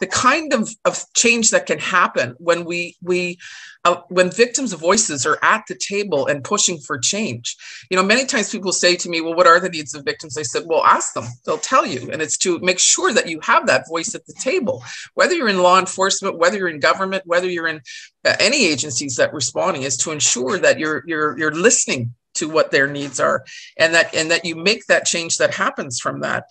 the kind of, of change that can happen when we we uh, when victims' voices are at the table and pushing for change. You know, many times people say to me, "Well, what are the needs of victims?" I said, "Well, ask them; they'll tell you." And it's to make sure that you have that voice at the table, whether you're in law enforcement, whether you're in government, whether you're in uh, any agencies that responding, is to ensure that you're you're you're listening to what their needs are and that and that you make that change that happens from that